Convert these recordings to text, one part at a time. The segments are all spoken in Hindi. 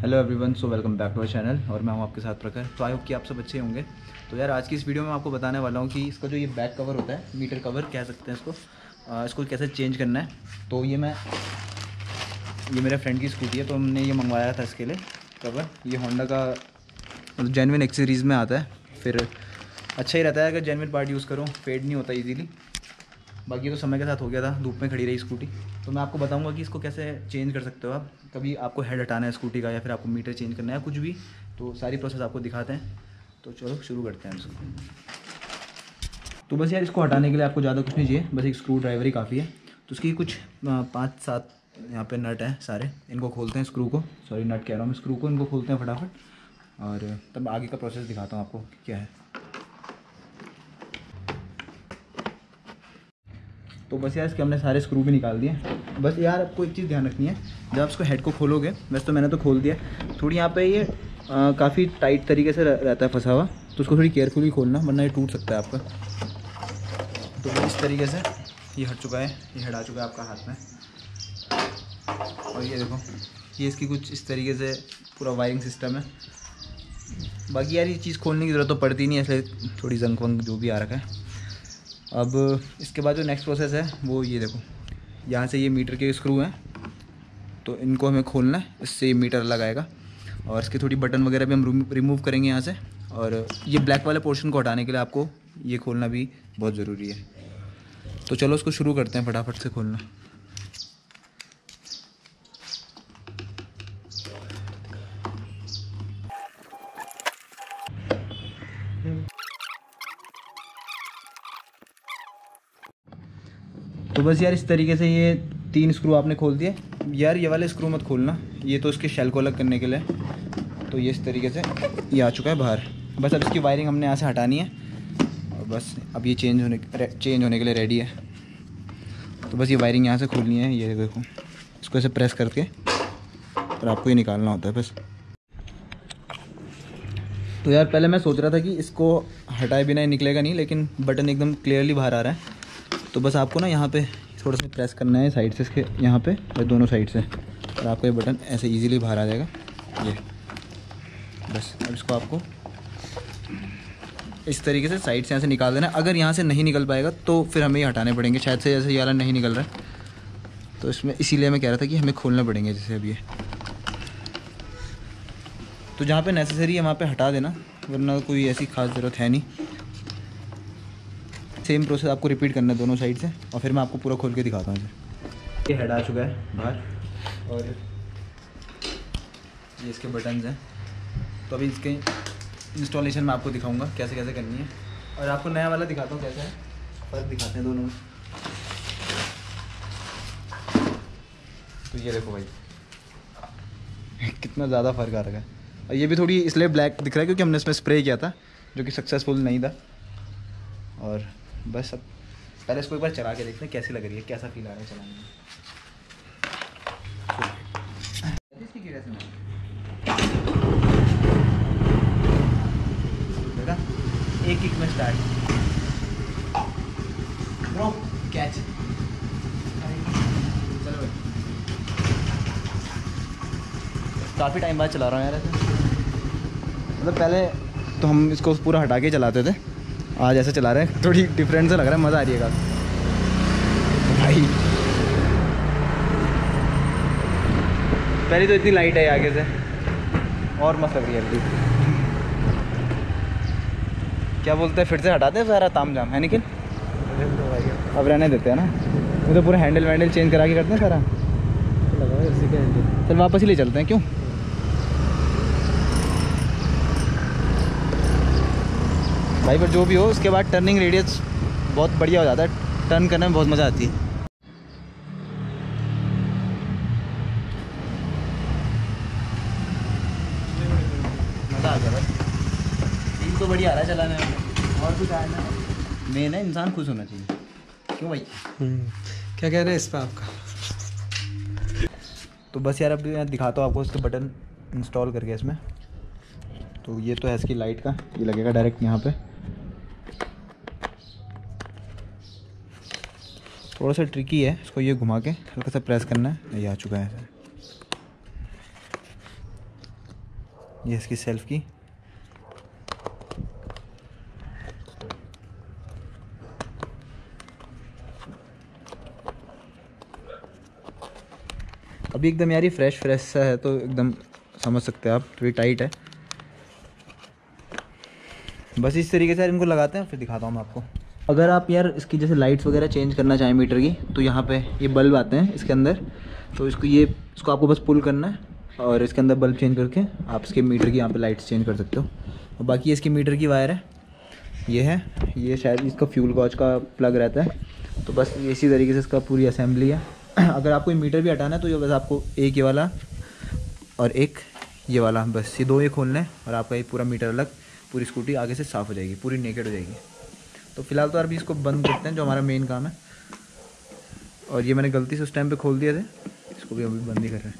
Hello everyone so welcome back to our channel और मैं हूँ आपके साथ प्रखर। तो आई होप कि आप सब अच्छे होंगे। तो यार आज की इस वीडियो में आपको बताने वाला हूँ कि इसका जो ये बैक कवर होता है मीटर कवर कह सकते हैं इसको आ, इसको कैसे चेंज करना है। तो ये मैं ये मेरे फ्रेंड की स्कूटी है तो हमने ये मंगवाया था इसके लिए कवर ये होंडा का मतलब जेनविन एक्सेसरीज़ में आता है। फिर अच्छा ही रहता है अगर जेनविन पार्ट यूज़ करो फेड नहीं होता ईजीली बाकी तो समय के साथ हो गया था, धूप में खड़ी रही स्कूटी तो मैं आपको बताऊँगा कि इसको कैसे चेंज कर सकते हो आप। कभी आपको हेड हटाना है स्कूटी का या फिर आपको मीटर चेंज करना है कुछ भी तो सारी प्रोसेस आपको दिखाते हैं। तो चलो, शुरू करते हैं इसको। तो बस यार, इसको हटाने के लिए आपको ज़्यादा कुछ नहीं चाहिए, बस एक स्क्रू ड्राइवर ही काफ़ी है। तो उसकी कुछ पाँच सात यहाँ पे नट हैं सारे। इनको खोलते हैं स्क्रू को। सॉरी नट कह रहा हूँ मैं स्क्रू को इनको खोलते हैं फटाफट। और तब आगे का प्रोसेस दिखाता हूँ आपको क्या है। तो बस यार इसके हमने सारे स्क्रू भी निकाल दिए। बस यार आपको एक चीज़ ध्यान रखनी है, जब आप इसको हेड को खोलोगे, वैसे तो मैंने तो खोल दिया, थोड़ी यहाँ पे ये काफ़ी टाइट तरीके से रहता है फंसा हुआ तो उसको थोड़ी केयरफुली खोलना, वरना ये टूट सकता है आपका। तो इस तरीके से ये हट चुका है, ये हटा चुका है आपका हाथ में। और ये देखो, ये इसकी कुछ इस तरीके से पूरा वायरिंग सिस्टम है। बाकी यार ये चीज़ खोलने की ज़रूरत तो पड़ती नहीं है, इसलिए थोड़ी जंग वंग जो भी आ रखा है। अब इसके बाद जो नेक्स्ट प्रोसेस है, वो ये देखो। यहाँ से ये मीटर के स्क्रू हैं तो इनको हमें खोलना है, इससे ये मीटर लगाएगा और इसके थोड़ी बटन वगैरह भी हम रिमूव करेंगे यहाँ से। और ये ब्लैक वाले पोर्शन को हटाने के लिए आपको ये खोलना भी बहुत ज़रूरी है। तो चलो उसको शुरू करते हैं फटाफट से खोलना। तो बस यार इस तरीके से ये तीन स्क्रू आपने खोल दिए। यार ये वाले स्क्रू मत खोलना, ये तो इसके शेल को अलग करने के लिए। तो ये इस तरीके से ये आ चुका है बाहर। बस अब इसकी वायरिंग हमने यहाँ से हटानी है। और बस अब ये चेंज होने चेंज होने के लिए रेडी है। तो बस ये वायरिंग यहाँ से खोलनी है, ये देखो। इसको ऐसे प्रेस करके और आपको ये निकालना होता है बस। तो यार पहले मैं सोच रहा था कि इसको हटाए बिना ही निकलेगा नहीं, लेकिन बटन एकदम क्लियरली बाहर आ रहा है। तो बस आपको ना यहाँ पे थोड़ा सा प्रेस करना है साइड से इसके, यहाँ पे और दोनों साइड से। और आपको ये बटन ऐसे इजीली बाहर आ जाएगा। ये। बस, अब इसको आपको इस तरीके से साइड से यहाँ से निकाल देना अगर यहाँ से नहीं निकल पाएगा तो फिर हमें ये हटाने पड़ेंगे। शायद से जैसे ये वाला नहीं निकल रहा है। तो इसमें, इसीलिए मैं कह रहा था कि हमें खोलना पड़ेंगे जैसे अभी ये। तो जहाँ पे नेसेसरी है, वहाँ पे हटा देना, वरना कोई ऐसी खास ज़रूरत है नहीं। सेम प्रोसेस आपको रिपीट करना है दोनों साइड से और फिर मैं आपको पूरा खोल के दिखाता हूँ ये हेड आ चुका है बाहर और ये इसके बटन्स हैं। तो अभी इसके इंस्टॉलेशन में आपको दिखाऊँगा कैसे कैसे करनी है। और आपको नया वाला दिखाता हूँ कैसे है। फ़र्क दिखाते हैं दोनों। में तो ये देखो भाई। कितना ज़्यादा फ़र्क आ रहा है। और ये भी थोड़ी इसलिए ब्लैक दिख रहा है क्योंकि हमने इसमें स्प्रे किया था, जो कि सक्सेसफुल नहीं था। और बस अब पहले इसको एक बार चला के देखते हैं कैसी लग रही है कैसा फील आ रहा है चलाने में। एक किक में स्टार्ट ब्रो कैच चलो काफ़ी टाइम बाद चला रहा हूँ यार मतलब पहले तो हम इसको पूरा हटा के चलाते थे। आज ऐसे चला रहे हैं। थोड़ी डिफरेंट से लग रहा है मज़ा आ रही है भाई। पहली तो इतनी लाइट है आगे से। और मस्त लग रही है अभी। क्या बोलते हैं फिर से हटाते हैं सारा ताम जाम है निखिल अब रहने देते हैं ना। वो तो पूरा हैंडल वैंडल चेंज करा के करते हैं सारा। चल वापस ही ले चलते हैं क्यों? भाई पर जो भी हो उसके बाद टर्निंग रेडियस बहुत बढ़िया हो जाता है। टर्न करने में बहुत मज़ा आती है। मज़ा आ गया भाई। तो बढ़िया आ रहा है चलाने में। और कुछ आया ना? मेन है इंसान खुश होना चाहिए। क्यों भाई? हम्म, क्या कह रहे हैं इस पर आपका? तो बस यार अब मैं दिखाता हूँ आपको इसके बटन इंस्टॉल करके इसमें। तो ये तो है इसकी लाइट का। ये लगेगा डायरेक्ट यहाँ पे। थोड़ा सा ट्रिकी है इसको ये घुमा के हल्का सा प्रेस करना है। ये आ चुका है ये इसकी सेल्फ की। अभी एकदम यार ये फ्रेश फ्रेश सा है तो एकदम समझ सकते हैं आप थोड़ी टाइट है। बस इस तरीके से इनको लगाते हैं, फिर दिखाता हूँ मैं आपको। अगर आप यार इसकी जैसे लाइट्स वगैरह चेंज करना चाहें मीटर की तो यहाँ पे ये बल्ब आते हैं इसके अंदर। तो इसको ये, इसको आपको बस पुल करना है और इसके अंदर बल्ब चेंज करके आप इसके मीटर की यहाँ पे लाइट्स चेंज कर सकते हो। और बाकी इसकी मीटर की वायर है, ये है, ये शायद इसका फ्यूल कॉच का प्लग रहता है। तो बस इसी तरीके से इसका पूरी असेंबली है। अगर आपको मीटर भी हटाना है तो ये बस आपको एक ये वाला और एक ये वाला, बस ये दो ये खोलना है और आपका ये पूरा मीटर अलग, पूरी स्कूटी आगे से साफ़ हो जाएगी, पूरी नेकेड हो जाएगी। तो फ़िलहाल तो अभी इसको बंद करते हैं, जो हमारा मेन काम है। और ये मैंने गलती से उस टाइम पे खोल दिए थे, इसको भी अभी बंद ही कर रहे हैं।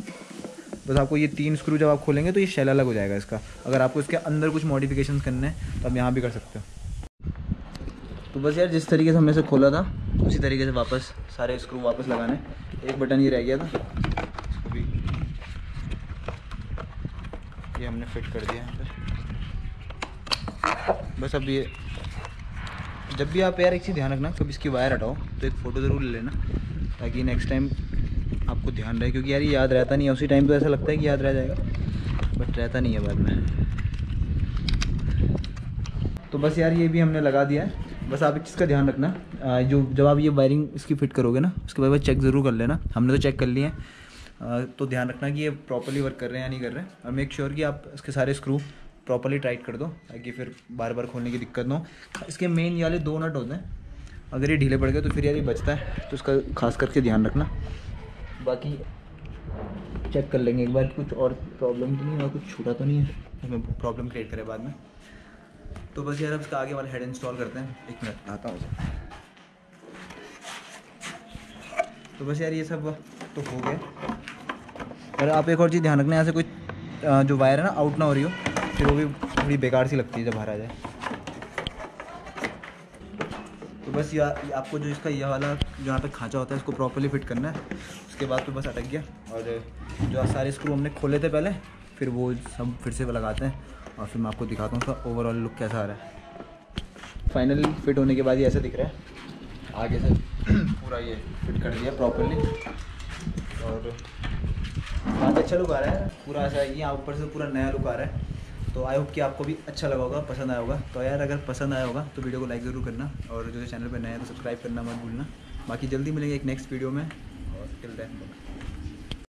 बस आपको ये तीन स्क्रू जब आप खोलेंगे तो ये शेल अलग हो जाएगा इसका। अगर आपको इसके अंदर कुछ मॉडिफिकेशन करने हैं तो आप यहाँ भी कर सकते हो। तो बस यार, जिस तरीके से हमने इसे खोला था, उसी तरीके से वापस, सारे स्क्रू वापस लगाने एक बटन ये रह गया था, इसको भी ये हमने फिट कर दिया यहाँ बस अब ये जब भी आप यार एक चीज़ ध्यान रखना, कभी इसकी वायर हटाओ तो एक फ़ोटो ज़रूर ले लेना, ताकि नेक्स्ट टाइम आपको ध्यान रहे, क्योंकि यार ये याद रहता नहीं है, उसी टाइम तो ऐसा लगता है कि याद रह जाएगा बट रहता नहीं है बाद में। तो बस यार ये भी हमने लगा दिया है। बस आप एक चीज़ का ध्यान रखना जो, जब आप ये वायरिंग इसकी फिट करोगे ना, उसके बाद चेक ज़रूर कर लेना, हमने तो चेक कर लिए हैं। तो ध्यान रखना कि ये प्रॉपरली वर्क कर रहे हैं या नहीं कर रहे हैं, और मेक श्योर कि आप इसके सारे स्क्रू प्रॉपरली टाइट कर दो, ताकि फिर बार बार खोलने की दिक्कत ना हो। इसके मेन वाले दो नट होते हैं। अगर ये ढीले पड़ गए तो फिर यार ये बचता है तो उसका खास करके ध्यान रखना। बाकी चेक कर लेंगे एक बार कुछ और प्रॉब्लम तो नहीं हुआ, कुछ छूटा तो नहीं है? हमें प्रॉब्लम क्रिएट करे बाद में। तो बस यार अब इसका आगे वाला हेड इंस्टॉल करते हैं। एक मिनट आता हूँ तो बस यार ये सब तो हो गया। और आप एक और चीज़ ध्यान रखना, यहाँ से कोई जो वायर है ना आउट ना हो रही हो फिर वो भी थोड़ी बेकार सी लगती है जब बाहर आ जाए। तो बस या, आपको जो इसका यह वाला जो यहाँ पे खांचा होता है, इसको प्रॉपरली फिट करना है। उसके बाद तो बस अटक गया। और जो सारे स्क्रू हमने खोले थे पहले, फिर वो सब फिर से लगाते हैं। और फिर मैं आपको दिखाता हूँ उसका ओवरऑल लुक कैसा आ रहा है। फाइनली फिट होने के बाद ये ऐसा दिख रहा है। आगे से पूरा ये फिट कर दिया प्रॉपरली और बहुत अच्छा लुक आ रहा है। पूरा ऐसा यहाँ ऊपर से पूरा नया लुक आ रहा है। तो आई होप कि आपको भी अच्छा लगा होगा, पसंद आया होगा। तो यार, अगर पसंद आया होगा तो वीडियो को लाइक ज़रूर करना और जो चैनल पर नया है तो सब्सक्राइब करना मत भूलना। बाकी जल्दी मिलेंगे एक नेक्स्ट वीडियो में और टिल देन